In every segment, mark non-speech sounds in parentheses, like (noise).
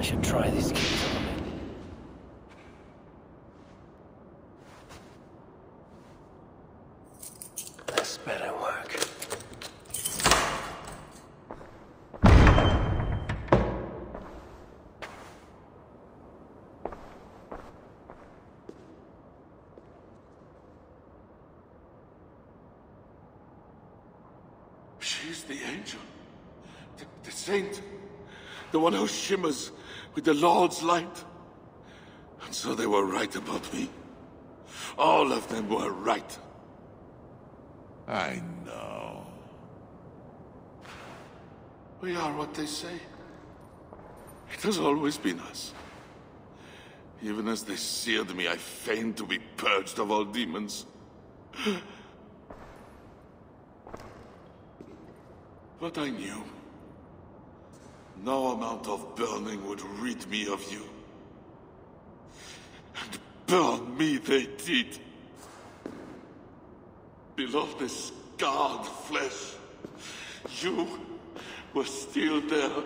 I should try these keys on. This better work. She's the angel. The, the saint. The one who shimmers with the Lord's light. And so they were right about me. All of them were right. I know. We are what they say. It has always been us. Even as they seared me, I feigned to be purged of all demons. (gasps) But I knew. No amount of burning would rid me of you. And burn me they did. Below the scarred flesh, you were still there.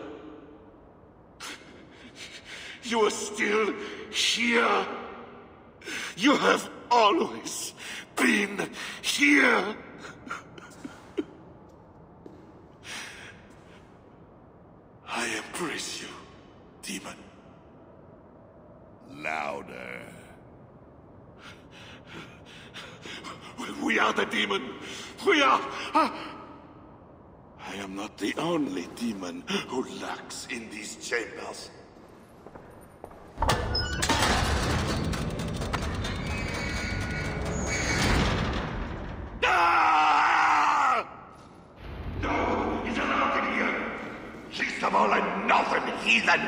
You are still here. You have always been here. I embrace you, demon. Louder. We are the demon. We are. I am not the only demon who lurks in these chambers. Ah! Least of all, a northern heathen.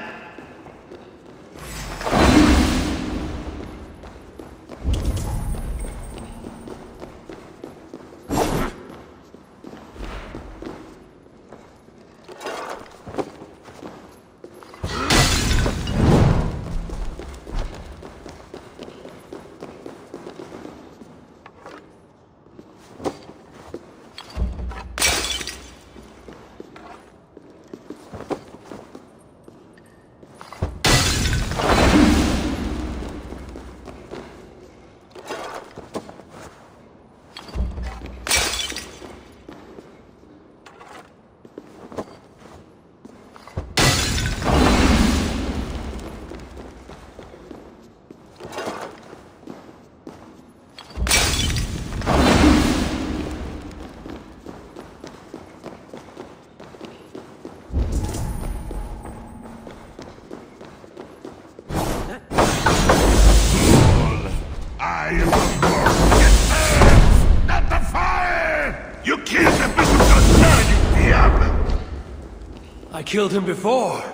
Killed him before.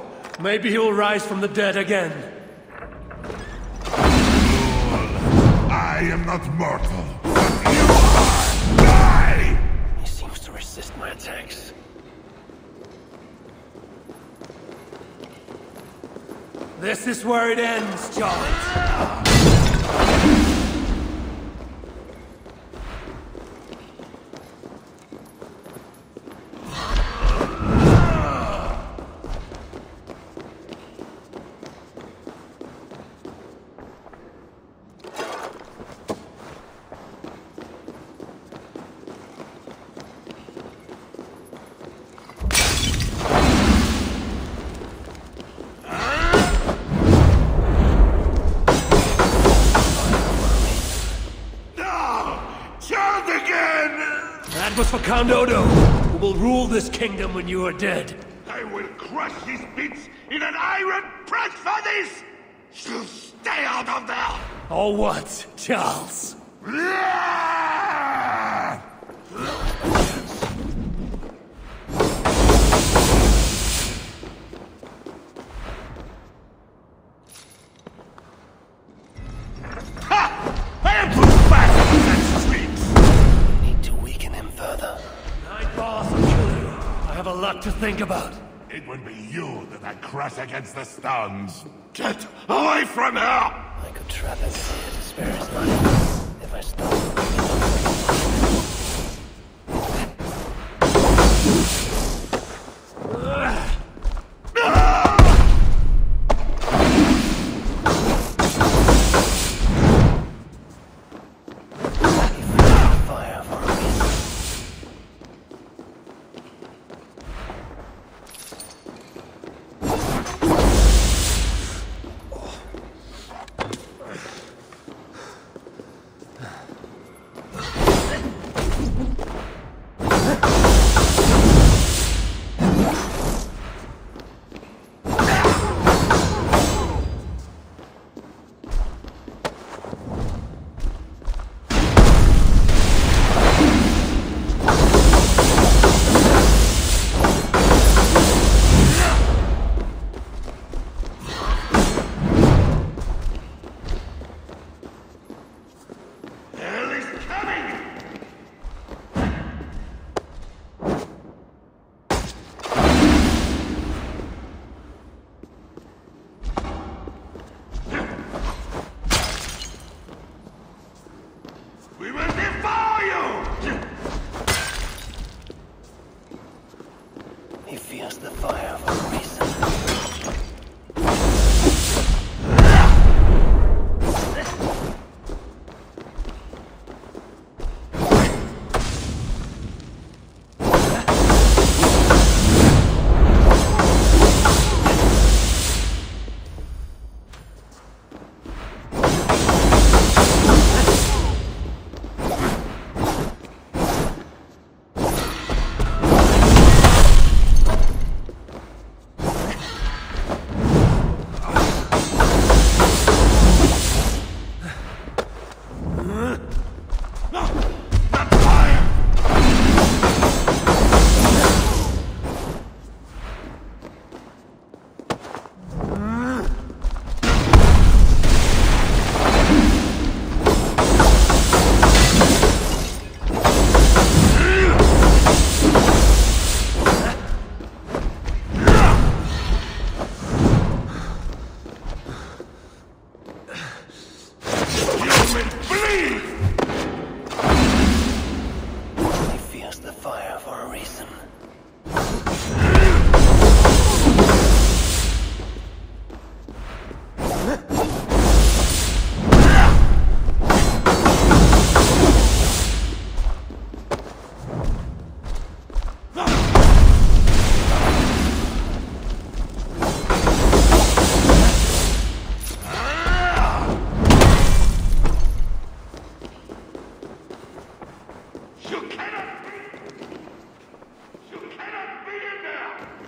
Maybe he'll rise from the dead again. I am not mortal, but you are! Die! He seems to resist my attacks. This is where it ends, Charles. No! Child again! That was for Count Odo, who will rule this kingdom when you are dead. I will crush his bits in an iron press for this! You stay out of there! Or what, Charles? Lot to think about. It would be you that I crush against the stones. Get away from her! I could trap him here to spare his life. If I stop.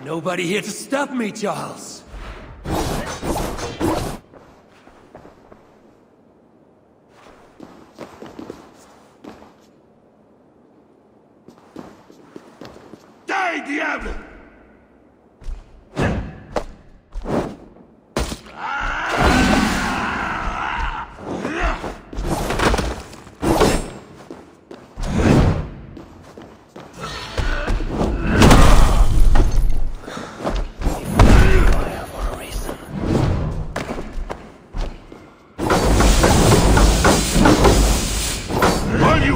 Nobody here to stop me, Charles.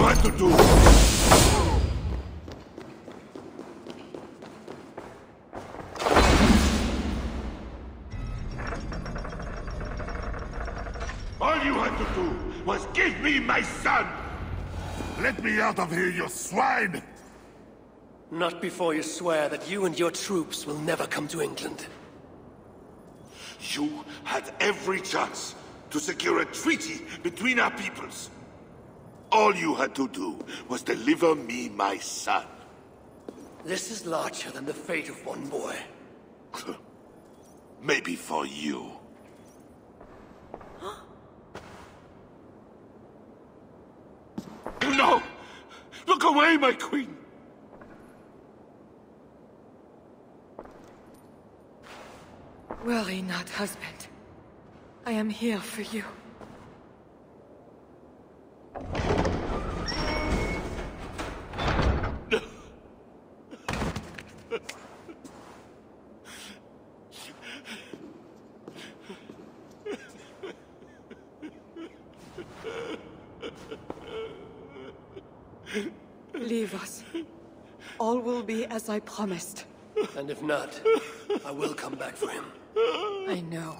All you had to do All you had to do was give me my son! Let me out of here, you swine! Not before you swear that you and your troops will never come to England. You had every chance to secure a treaty between our peoples. All you had to do was deliver me my son. This is larger than the fate of one boy. (laughs) Maybe for you. no! Look away, my queen! Worry not, husband. I am here for you. Leave us. All will be as I promised. And if not, I will come back for him. I know.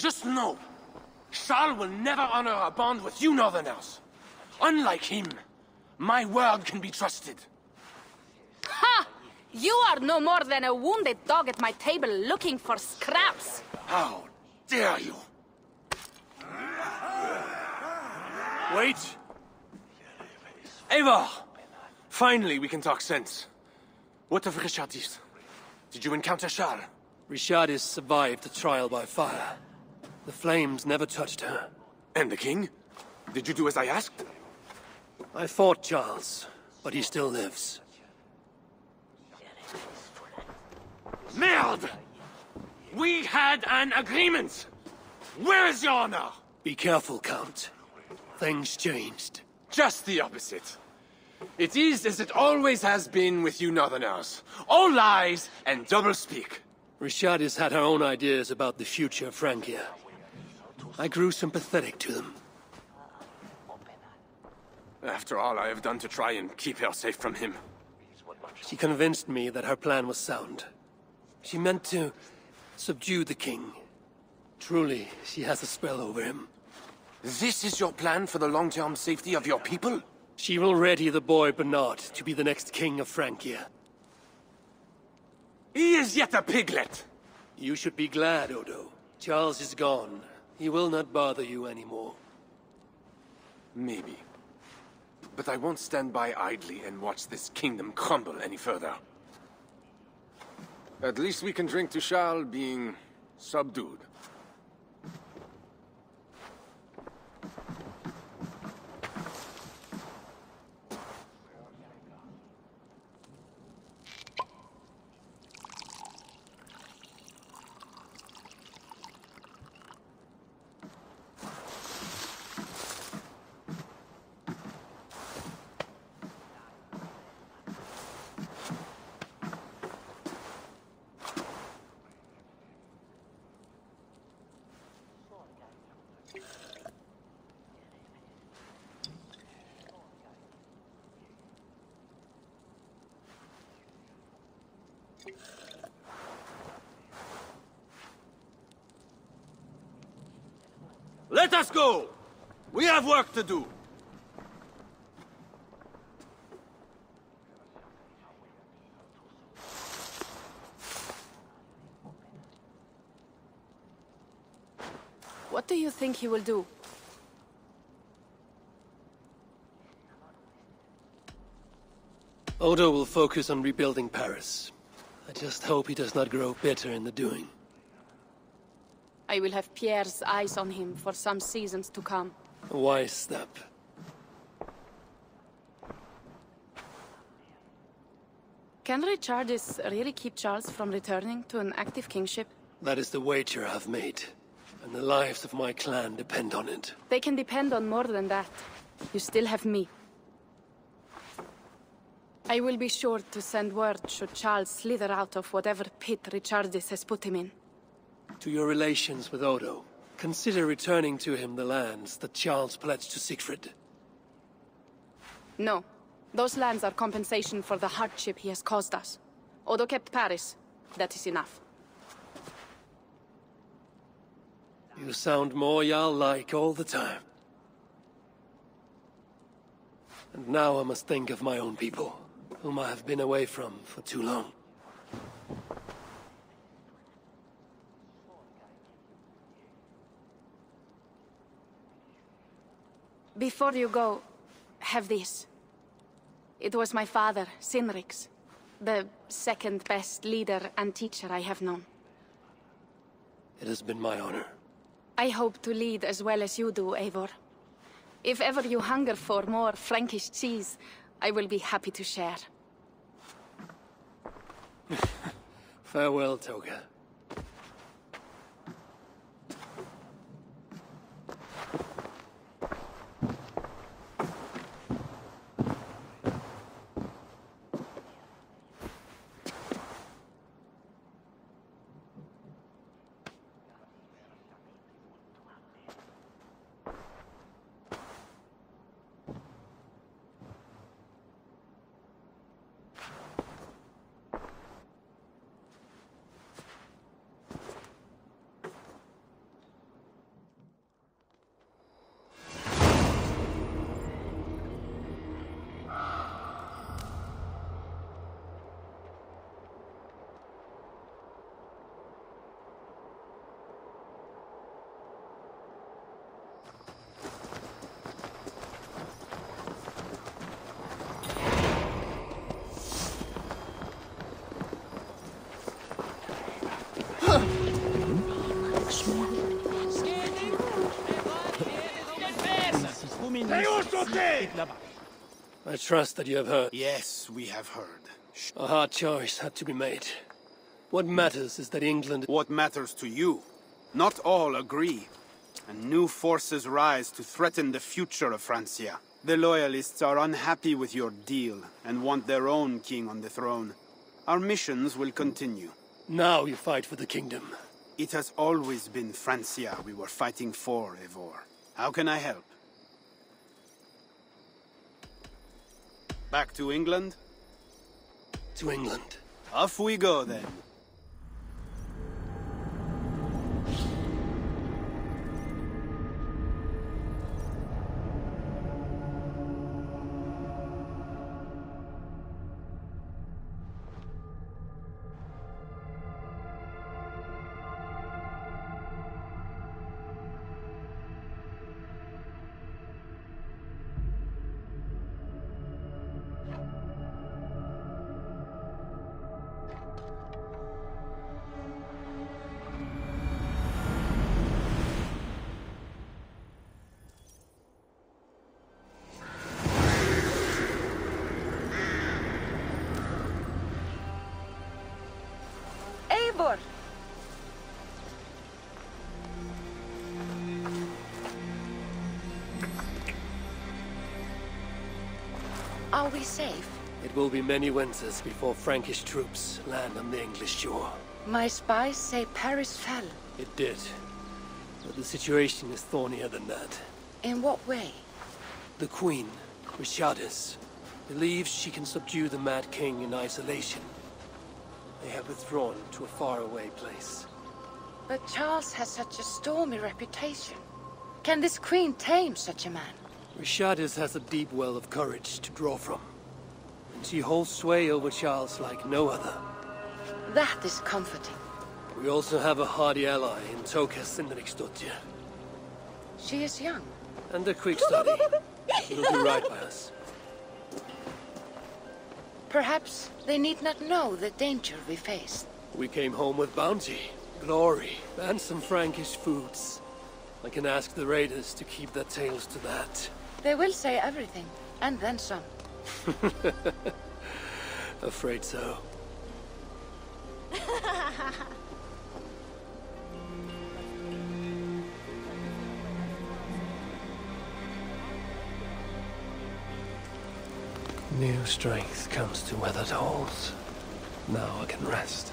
Just know, Charles will never honor a bond with you Northerners. Unlike him, my word can be trusted. Ha! You are no more than a wounded dog at my table looking for scraps. How dare you? Wait! Eivor! Finally, we can talk sense. What of Richardis? Did you encounter Charles? Richardis survived the trial by fire. The flames never touched her. And the king? Did you do as I asked? I fought Charles, but he still lives. Merde! We had an agreement! Where is your honor? Be careful, Count. Things changed. Just the opposite. It is as it always has been with you Northerners. All lies and doublespeak. Richardis had her own ideas about the future of Francia. I grew sympathetic to them. After all I have done to try and keep her safe from him. She convinced me that her plan was sound. She meant to subdue the king. Truly, she has a spell over him. This is your plan for the long-term safety of your people? She will ready the boy Bernard to be the next king of Francia. He is yet a piglet! You should be glad, Odo. Charles is gone. He will not bother you anymore. Maybe. But I won't stand by idly and watch this kingdom crumble any further. At least we can drink to Charles being subdued. Let us go! We have work to do. What do you think he will do? Odo will focus on rebuilding Paris. I just hope he does not grow bitter in the doing. I will have Pierre's eyes on him for some seasons to come. A wise step. Can Richardis really keep Charles from returning to an active kingship? That is the wager I've made. And the lives of my clan depend on it. They can depend on more than that. You still have me. I will be sure to send word should Charles slither out of whatever pit Richardis has put him in. To your relations with Odo, consider returning to him the lands that Charles pledged to Siegfried. No. Those lands are compensation for the hardship he has caused us. Odo kept Paris. That is enough. You sound more Jarl-like all the time. And now I must think of my own people, whom I have been away from for too long. Before you go, have this. It was my father, Cynric's. The second best leader and teacher I have known. It has been my honor. I hope to lead as well as you do, Eivor. If ever you hunger for more Frankish cheese, I will be happy to share. (laughs) Farewell, Toka. I trust that you have heard. Yes, we have heard. A hard choice had to be made. What matters is that England... What matters to you? Not all agree. And new forces rise to threaten the future of Francia. The Loyalists are unhappy with your deal, and want their own king on the throne. Our missions will continue. Now you fight for the kingdom. It has always been Francia we were fighting for, Eivor. How can I help? Back to England? To England. Off we go, then. Are we safe? It will be many winters before Frankish troops land on the English shore. My spies say Paris fell. It did. But the situation is thornier than that. In what way? The Queen, Richardis, believes she can subdue the Mad King in isolation. They have withdrawn to a faraway place. But Charles has such a stormy reputation. Can this queen tame such a man? Richardis has a deep well of courage to draw from. And she holds sway over Charles like no other. That is comforting. We also have a hardy ally in Toka Sigfredsdottir. She is young. And a quick study. She'll do right by us. Perhaps they need not know the danger we face. We came home with bounty, glory, and some Frankish foods. I can ask the raiders to keep their tails to that. They will say everything, and then some. (laughs) Afraid so. (laughs) New strength comes to weathered halls. Now I can rest.